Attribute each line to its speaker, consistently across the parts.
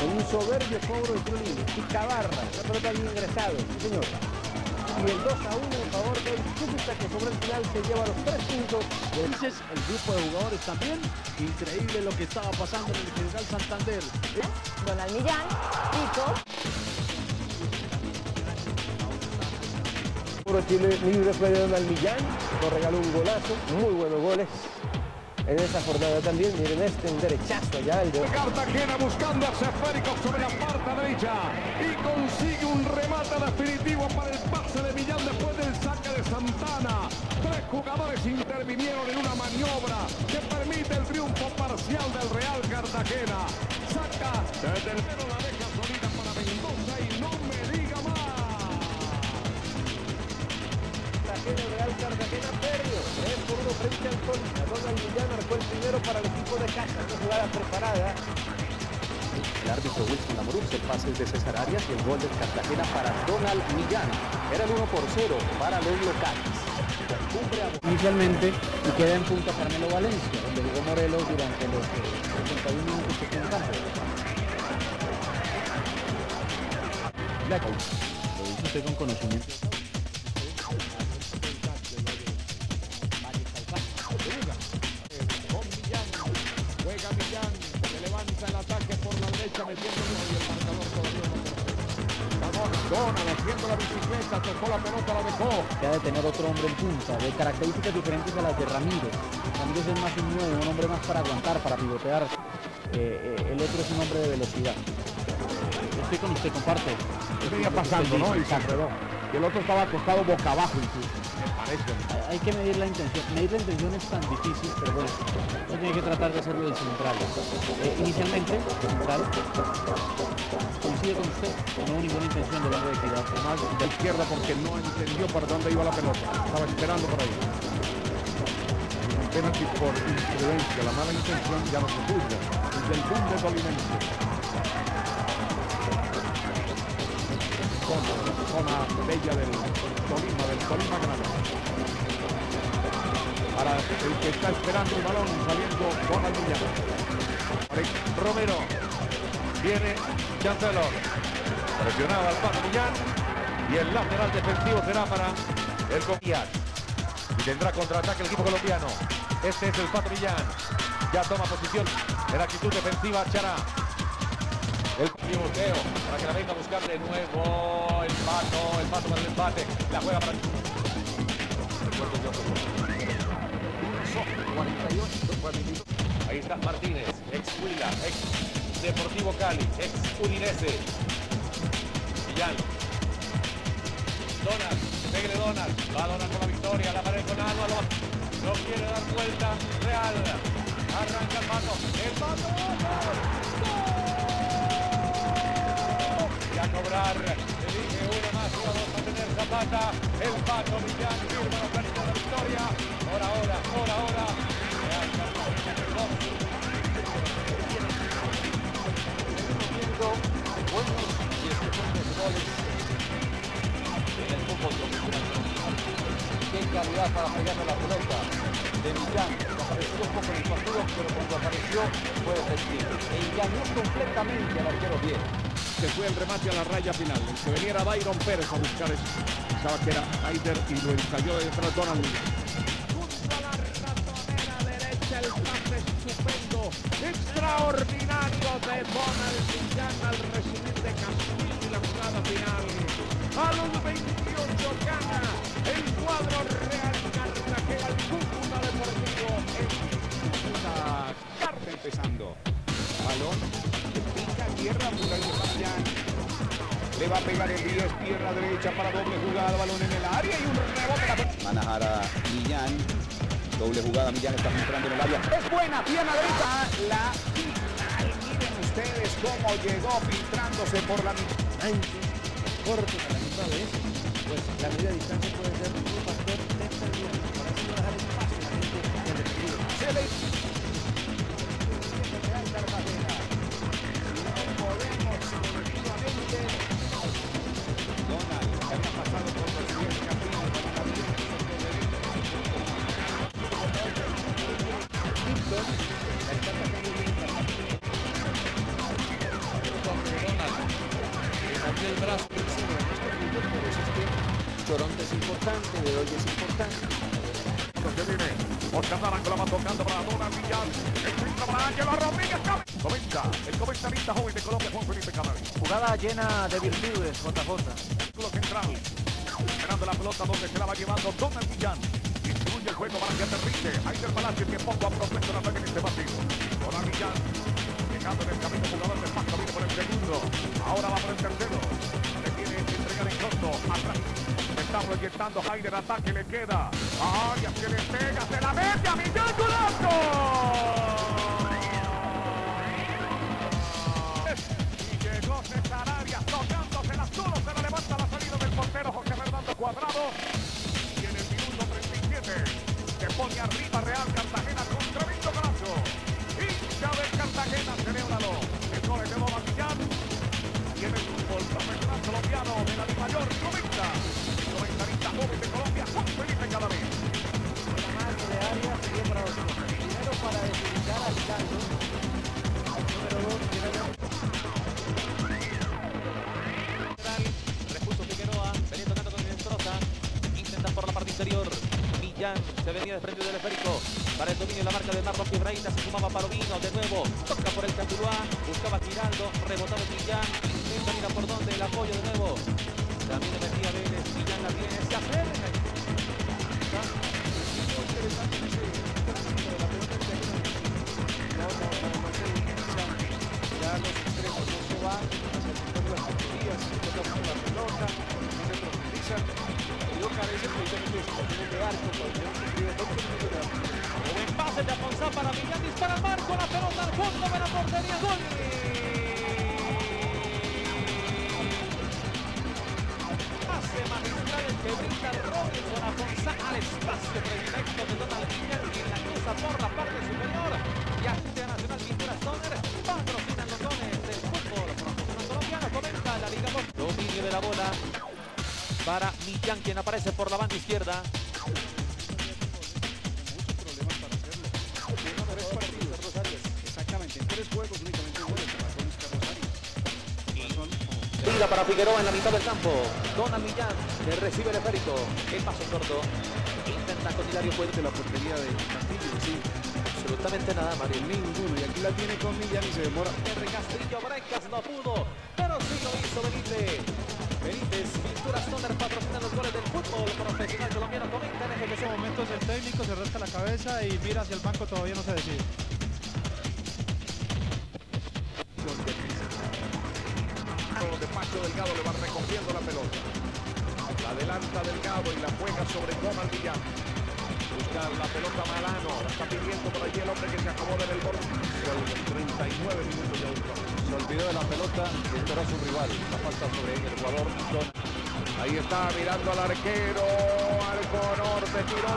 Speaker 1: Con un soberbio cobro de Trujillo. Y Cabarra, la pelota bien ingresado, sí señor. Y el 2 a 1 en favor del Cúcuta que sobre el final se lleva los tres puntos.
Speaker 2: Entonces, el grupo de jugadores también. Increíble lo que estaba pasando en el General Santander.
Speaker 3: Donald Millán, Pico,
Speaker 1: Puro Chile libre fue de Donald Millán, nos regaló un golazo, muy buenos goles en esa jornada también. Miren este, un derechazo allá, el de
Speaker 4: Cartagena buscando a Esférico sobre la parte derecha y consigue un remate definitivo para el pase de Millán después del saque de Santana. Tres jugadores intervinieron en una maniobra que permite el triunfo parcial del Real Cartagena. Saca desde el cero la deja solita para Mendoza y no me diga más.
Speaker 1: Cartagena, el Real Cartagena frente al. Donald Millán marcó el primero para el equipo de casa. Una jugada preparada.
Speaker 5: El árbitro Wilson Lamoruz, el pase es de César Arias y el gol de Cartagena para Donald Millán. Era el 1 por 0 para los locales. A
Speaker 6: inicialmente y queda en punta Carmelo Valencia, donde jugó Morelos durante los eh, 71 minutos que campo.
Speaker 2: Blackout. Lo dice usted con conocimiento.
Speaker 4: Metiéndolo y
Speaker 6: de tener otro hombre en punta, de características diferentes a las de Ramírez. Ramírez es más un 9, un hombre más para aguantar, para pivotear. Eh, eh, el otro es un hombre de velocidad.
Speaker 2: Estoy con usted, comparto.
Speaker 4: ¿Qué venía pasando, no? Y. Y el otro estaba acostado boca abajo incluso. Me parece.
Speaker 6: Hay- que medir la intención. Medir la intención es tan difícil, pero bueno, uno tiene que tratar de hacerlo del central. Eh, inicialmente, el central coincide con usted, no hubo ninguna intención del hombre de equidad.
Speaker 4: Más de izquierda porque no entendió para dónde iba la pelota. Estaba esperando por ahí. Un penalti por imprudencia. La mala intención ya no se juzga. Desde el boom de Zona, bella del Tolima, del Tolima Granada. Para el que está esperando el balón saliendo Donald Millán. Romero. Viene Chancellor. Presionaba al paso Millán. Y el lateral defensivo será para el colombiano. Y tendrá contraataque el equipo colombiano. Este es el Pato Millán. Ya toma posición en actitud defensiva Chará. El pivoteo para que la venga a buscar de nuevo el pato, el pato para el empate. La juega para. Recuerdo yo. 48 Ahí está Martínez, ex Huila, ex Deportivo Cali, ex Udinese. Millán. Donald, pégale Donald. Va Donald con la victoria, la pared con Álvaro. No quiere dar vuelta. Real. Arranca el pato. El pato. ¡Gol! Cobrar. Le dije uno más, uno dos a tener Zapata. El pato Millán firma los planitos de la victoria. Ahora, ahora. Cartagena en el dos.
Speaker 5: buenos y excelentes goles en el fútbol. Qué calidad para pegarle la pelota de Millán. Apareció un poco en el partido, pero cuando apareció fue efectivo. E engañó completamente al arquero bien.
Speaker 4: Se fue el remate a la raya final. El que venía era Byron Pérez a buscar eso. Pensaba que era y lo ensayó detrás Donald. Junto a la ratonera derecha, el pase estupendo, extraordinario de Donald Millán al recibir de Castillo y la jugada final. A los 28 gana el cuadro Real Cartagena, el Cúcuta Deportivo en Cúcuta. Carta empezando. Balón Le va a pegar el 10, tierra derecha para doble jugada, balón en el área y un rebote.
Speaker 5: Manejar a Millán. Doble jugada, Millán está entrando en el área.
Speaker 4: Es buena, pierna derecha. La final. Miren ustedes cómo llegó filtrándose por la mitad.
Speaker 1: Ancho, corto para la mitad de eso. Pues la media distancia puede ser un factor determinante. Para
Speaker 7: es importante, de hoy es importante.
Speaker 4: Lo que viene. Oscar Naranjo la va tocando para Donald Villar. El centro para Ángelo Rodríguez. Comenta el comentarista joven de Colombia, Juan Felipe Canales.
Speaker 8: Jugada llena de virtudes, JJ.
Speaker 4: Círculo central. Esperando la pelota donde se la va llevando Donald Millán. Distribuye el juego para que aterrice. Aider Palacio que poco a propuesto la en este partido. Donald Millán. Llegando en el camino jugador de Paco viene por el segundo. Ahora va por el tercero. Le tiene que entregar en corto. Atrás. Está proyectando Haider. Ataque le queda. Ay, así le pega. Se la mete a Millán Golazo. Y llegó César Arias tocándose la solo. Se la levanta la salida del portero José Fernando Cuadrado. Y en el minuto 37 se pone arriba Real Cartagena
Speaker 9: se venía de frente del esférico. Para el dominio la marca de Marlon Quebraíta se sumaba Palomino de nuevo. Toca por el Catuluá. Buscaba Giraldo. Rebotaba Millán. Intenta mira por donde el apoyo de nuevo. También le metía Vélez. Millán la tiene. Se acerca. Ya los extremos, no se va hacia el sector de las porterías, se toca mucho la pelota, Buen pase de Afonso para Millán, dispara marco, la pelota al fondo de la portería, gol. Pase magistral que brinda Robinson Afonso al espacio predilecto de Donald Millán, quien la cruza por la parte superior. Y Agencia Nacional Pintura Stoner patrocinan los dones del fútbol profesional colombiano. Comenta la Liga. Dominio de la bola para Millán, quien aparece por la banda izquierda. Tira para Figueroa en la mitad del campo. Donald Millán que recibe el esférico. El paso corto. Intenta con Hilario Puente.
Speaker 2: la portería de Castillo, sí,
Speaker 9: Absolutamente nada, Mario.
Speaker 2: ninguno. Y aquí la tiene con Millán y se demora.
Speaker 9: R. Castillo Brecas no pudo, pero sí lo hizo Benítez. Benítez, Pintura Stoner patrocina los goles del fútbol profesional colombiano. Comenta en
Speaker 10: En ese momento el técnico se rasca la cabeza y mira hacia el banco, todavía no se decide.
Speaker 4: de Pacho Delgado le va recogiendo la pelota. La adelanta Delgado y la juega sobre Donald Millán. Busca la pelota Malano. La está pidiendo por allí el hombre que se acomode en el borde. 39 minutos ya de juego.
Speaker 9: Se olvidó de la pelota y esperó a su rival. La falta sobre el jugador.
Speaker 4: Ahí está mirando al arquero. Arco norte. Tiró.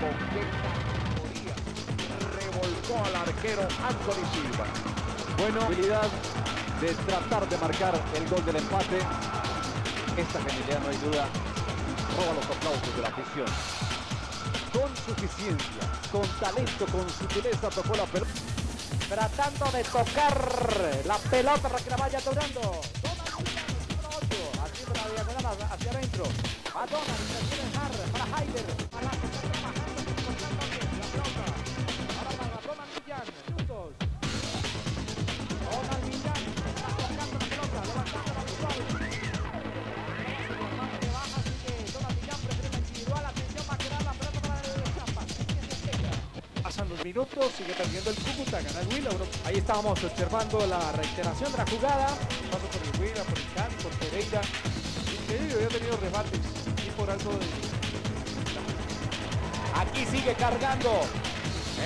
Speaker 4: Con revolcó al arquero Anthony Silva.
Speaker 9: Bueno, habilidad de tratar de marcar el gol del empate. Esta genialidad, no hay duda, roba los aplausos de la afición. Con suficiencia, con talento, con sutileza tocó la pelota.
Speaker 8: Tratando de tocar la pelota para que la vaya 8. Haciendo la diagonal hacia adentro. Para Haider. Minutos,
Speaker 11: sigue perdiendo el Cúcuta, gana el. Ahí estábamos observando la reiteración de la jugada. Por el Huila, por el Cali, por Pereira. Increíble, había tenido rebates y por algo de...
Speaker 8: Aquí sigue cargando.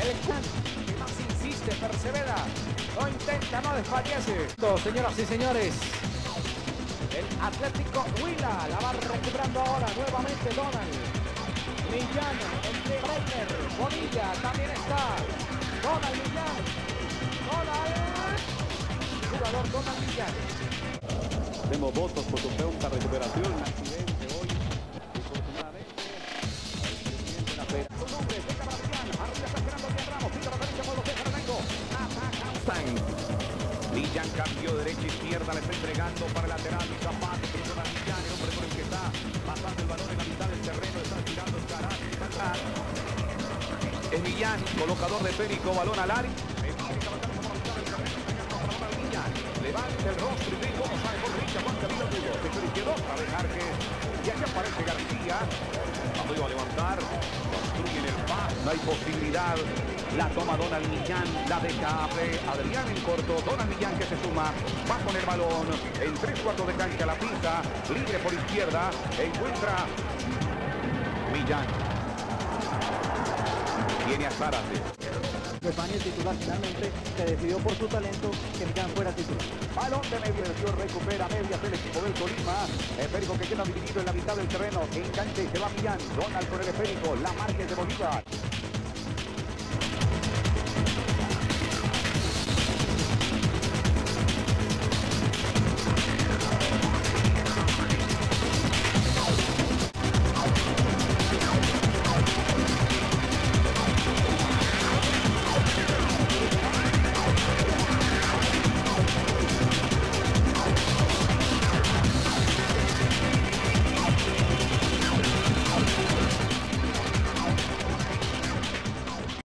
Speaker 8: El Kun, que más insiste, persevera. No intenta, no desfallece. Señoras y señores. El Atlético Huila la va recuperando ahora nuevamente Donald. Millán, entre Breiner, Bonilla, también está. Donald Millán. Donald. Jugador Donald Millán.
Speaker 9: Hacemos votos por su pronta recuperación. Accidente hoy, desafortunadamente.
Speaker 8: Su nombre. Arriba está esperando Díaz Ramos. Pita la derecha, por lo que Flamengo. Ataca.
Speaker 4: Mustang. Millán
Speaker 5: Millán cambió derecha izquierda, le está entregando para el lateral Donald Millán, el hombre por el que está pasando el balón en la mitad del terreno, está tirando carajo. Es Millán, colocador de Perico, balón al área. Levanta el rostro y cómo sale por derecha, Juan Camilo Tudo. Sector izquierdo, a dejar que... Y aquí aparece García. Cuando iba a levantar, construyen el paz, no hay posibilidad. La toma Donald Millán, la deja Adrián en corto, Donald Millán que se suma, va con el balón, en tres cuartos de cancha la pista, libre por izquierda, encuentra Millán. Viene a Zárate.
Speaker 6: Estefania el titular finalmente se decidió por su talento que Millán fuera titular.
Speaker 5: Balón de media versión, recupera medias el equipo del Tolima. Esférico que queda dividido en la mitad del terreno. Enganche, se va Millán. Donald con el esférico. La marca de Bolívar.